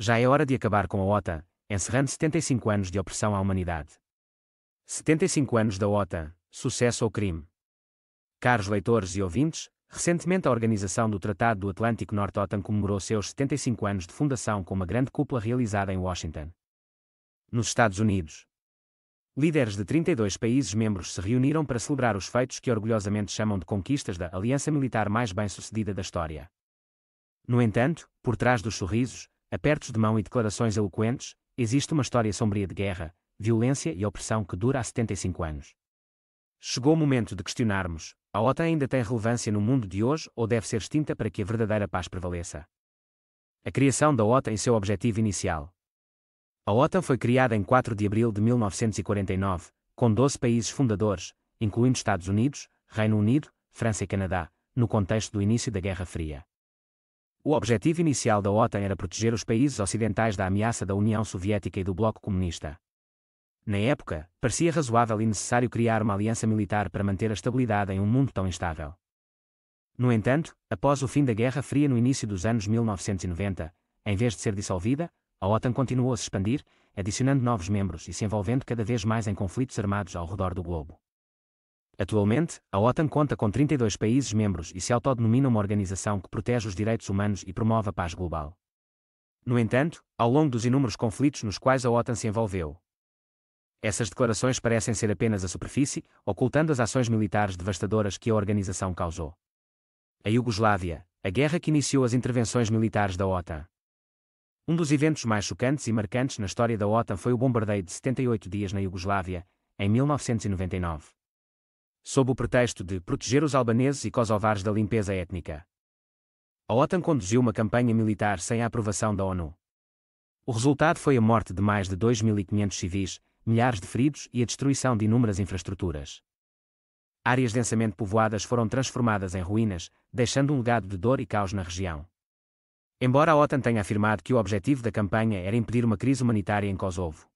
Já é hora de acabar com a OTAN, encerrando 75 anos de opressão à humanidade. 75 anos da OTAN, sucesso ou crime? Caros leitores e ouvintes, recentemente a Organização do Tratado do Atlântico Norte OTAN comemorou seus 75 anos de fundação com uma grande cúpula realizada em Washington. Nos Estados Unidos. Líderes de 32 países membros se reuniram para celebrar os feitos que orgulhosamente chamam de conquistas da aliança militar mais bem-sucedida da história. No entanto, por trás dos sorrisos, apertos de mão e declarações eloquentes, existe uma história sombria de guerra, violência e opressão que dura há 75 anos. Chegou o momento de questionarmos: a OTAN ainda tem relevância no mundo de hoje ou deve ser extinta para que a verdadeira paz prevaleça? A criação da OTAN e seu objetivo inicial. A OTAN foi criada em 4 de abril de 1949, com 12 países fundadores, incluindo Estados Unidos, Reino Unido, França e Canadá, no contexto do início da Guerra Fria. O objetivo inicial da OTAN era proteger os países ocidentais da ameaça da União Soviética e do Bloco Comunista. Na época, parecia razoável e necessário criar uma aliança militar para manter a estabilidade em um mundo tão instável. No entanto, após o fim da Guerra Fria no início dos anos 1990, em vez de ser dissolvida, a OTAN continuou a se expandir, adicionando novos membros e se envolvendo cada vez mais em conflitos armados ao redor do globo. Atualmente, a OTAN conta com 32 países membros e se autodenomina uma organização que protege os direitos humanos e promove a paz global. No entanto, ao longo dos inúmeros conflitos nos quais a OTAN se envolveu, essas declarações parecem ser apenas a superfície, ocultando as ações militares devastadoras que a organização causou. A Iugoslávia, a guerra que iniciou as intervenções militares da OTAN. Um dos eventos mais chocantes e marcantes na história da OTAN foi o bombardeio de 78 dias na Iugoslávia, em 1999 sob o pretexto de proteger os albaneses e kosovares da limpeza étnica. A OTAN conduziu uma campanha militar sem a aprovação da ONU. O resultado foi a morte de mais de 2.500 civis, milhares de feridos e a destruição de inúmeras infraestruturas. Áreas densamente povoadas foram transformadas em ruínas, deixando um legado de dor e caos na região. Embora a OTAN tenha afirmado que o objetivo da campanha era impedir uma crise humanitária em Kosovo,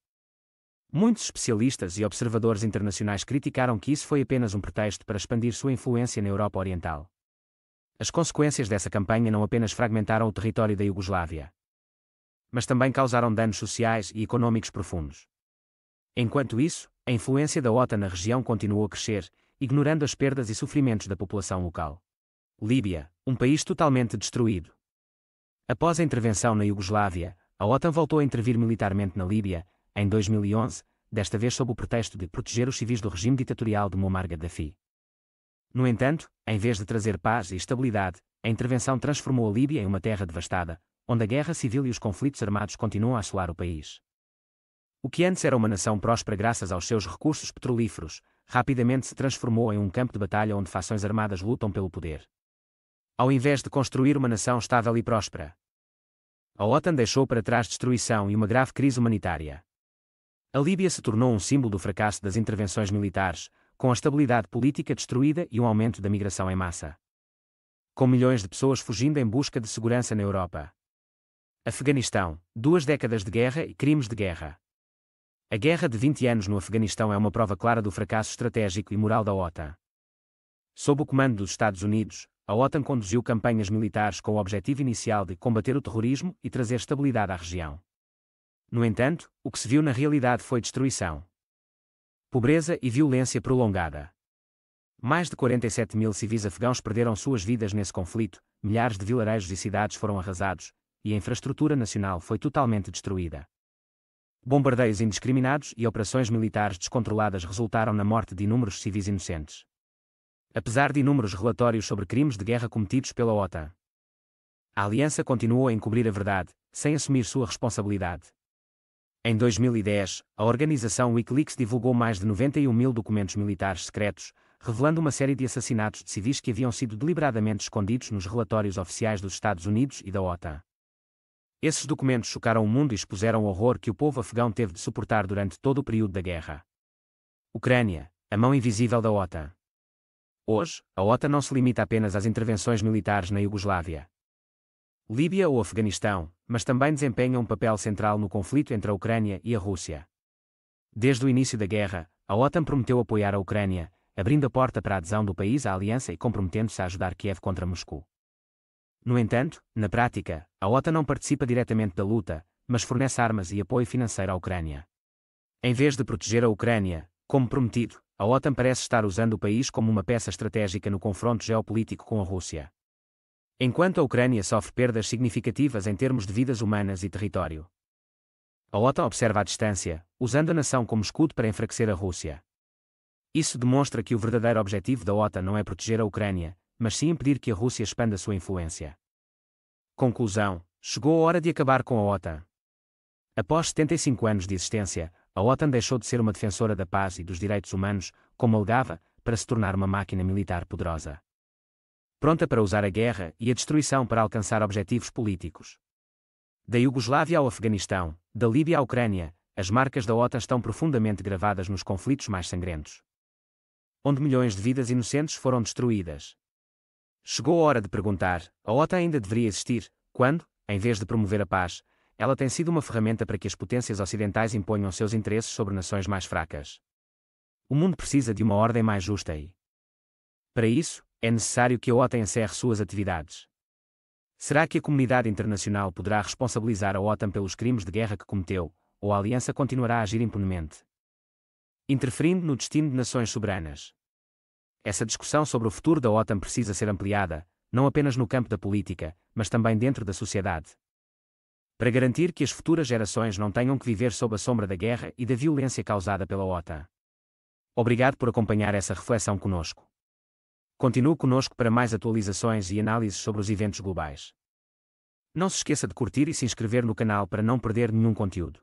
Muitos especialistas e observadores internacionais criticaram que isso foi apenas um pretexto para expandir sua influência na Europa Oriental. As consequências dessa campanha não apenas fragmentaram o território da Iugoslávia, mas também causaram danos sociais e econômicos profundos. Enquanto isso, a influência da OTAN na região continuou a crescer, ignorando as perdas e sofrimentos da população local. Líbia, um país totalmente destruído. Após a intervenção na Iugoslávia, a OTAN voltou a intervir militarmente na Líbia, em 2011, desta vez sob o pretexto de proteger os civis do regime ditatorial de Muammar Gaddafi. No entanto, em vez de trazer paz e estabilidade, a intervenção transformou a Líbia em uma terra devastada, onde a guerra civil e os conflitos armados continuam a assolar o país. O que antes era uma nação próspera graças aos seus recursos petrolíferos, rapidamente se transformou em um campo de batalha onde fações armadas lutam pelo poder. Ao invés de construir uma nação estável e próspera, a OTAN deixou para trás destruição e uma grave crise humanitária. A Líbia se tornou um símbolo do fracasso das intervenções militares, com a estabilidade política destruída e um aumento da migração em massa. Com milhões de pessoas fugindo em busca de segurança na Europa. Afeganistão, duas décadas de guerra e crimes de guerra. A guerra de 20 anos no Afeganistão é uma prova clara do fracasso estratégico e moral da OTAN. Sob o comando dos Estados Unidos, a OTAN conduziu campanhas militares com o objetivo inicial de combater o terrorismo e trazer estabilidade à região. No entanto, o que se viu na realidade foi destruição. Pobreza e violência prolongada. Mais de 47 mil civis afegãos perderam suas vidas nesse conflito, milhares de vilarejos e cidades foram arrasados, e a infraestrutura nacional foi totalmente destruída. Bombardeios indiscriminados e operações militares descontroladas resultaram na morte de inúmeros civis inocentes. Apesar de inúmeros relatórios sobre crimes de guerra cometidos pela OTAN, a aliança continuou a encobrir a verdade, sem assumir sua responsabilidade. Em 2010, a organização Wikileaks divulgou mais de 91 mil documentos militares secretos, revelando uma série de assassinatos de civis que haviam sido deliberadamente escondidos nos relatórios oficiais dos Estados Unidos e da OTAN. Esses documentos chocaram o mundo e expuseram o horror que o povo afegão teve de suportar durante todo o período da guerra. Ucrânia, a mão invisível da OTAN. Hoje, a OTAN não se limita apenas às intervenções militares na Iugoslávia. Líbia ou Afeganistão, mas também desempenha um papel central no conflito entre a Ucrânia e a Rússia. Desde o início da guerra, a OTAN prometeu apoiar a Ucrânia, abrindo a porta para a adesão do país à aliança e comprometendo-se a ajudar Kiev contra Moscou. No entanto, na prática, a OTAN não participa diretamente da luta, mas fornece armas e apoio financeiro à Ucrânia. Em vez de proteger a Ucrânia, como prometido, a OTAN parece estar usando o país como uma peça estratégica no confronto geopolítico com a Rússia. Enquanto a Ucrânia sofre perdas significativas em termos de vidas humanas e território. A OTAN observa à distância, usando a nação como escudo para enfraquecer a Rússia. Isso demonstra que o verdadeiro objetivo da OTAN não é proteger a Ucrânia, mas sim impedir que a Rússia expanda sua influência. Conclusão: chegou a hora de acabar com a OTAN. Após 75 anos de existência, a OTAN deixou de ser uma defensora da paz e dos direitos humanos, como alegava, para se tornar uma máquina militar poderosa. Pronta para usar a guerra e a destruição para alcançar objetivos políticos. Da Iugoslávia ao Afeganistão, da Líbia à Ucrânia, as marcas da OTAN estão profundamente gravadas nos conflitos mais sangrentos. Onde milhões de vidas inocentes foram destruídas. Chegou a hora de perguntar: a OTAN ainda deveria existir, quando, em vez de promover a paz, ela tem sido uma ferramenta para que as potências ocidentais imponham seus interesses sobre nações mais fracas. O mundo precisa de uma ordem mais justa e, para isso, é necessário que a OTAN encerre suas atividades. Será que a comunidade internacional poderá responsabilizar a OTAN pelos crimes de guerra que cometeu, ou a aliança continuará a agir impunemente? Interferindo no destino de nações soberanas. Essa discussão sobre o futuro da OTAN precisa ser ampliada, não apenas no campo da política, mas também dentro da sociedade para garantir que as futuras gerações não tenham que viver sob a sombra da guerra e da violência causada pela OTAN. Obrigado por acompanhar essa reflexão conosco. Continue conosco para mais atualizações e análises sobre os eventos globais. Não se esqueça de curtir e se inscrever no canal para não perder nenhum conteúdo.